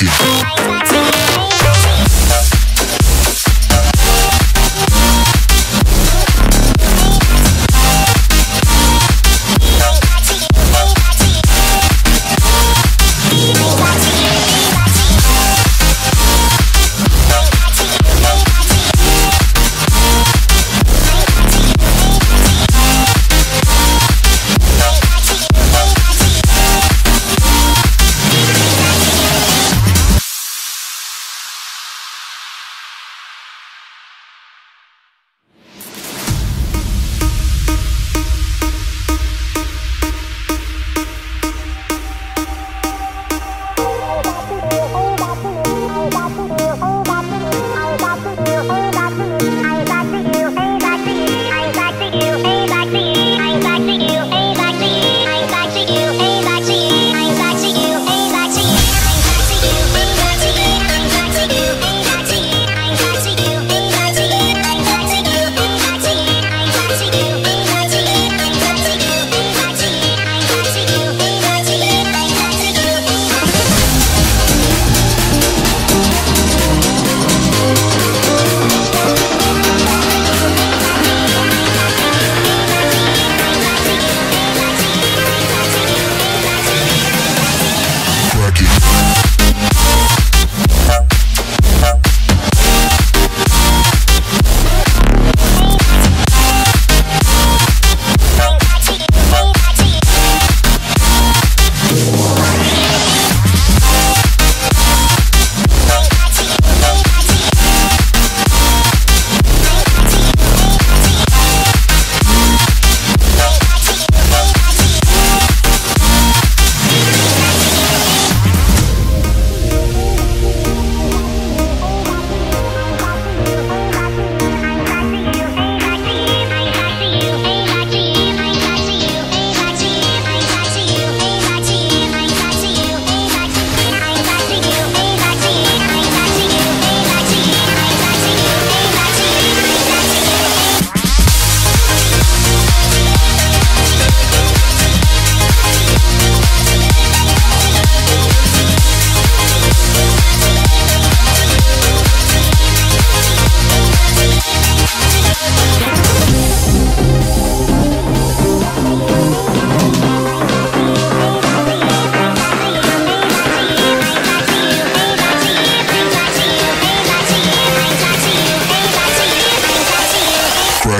Marquis.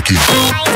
Kinky.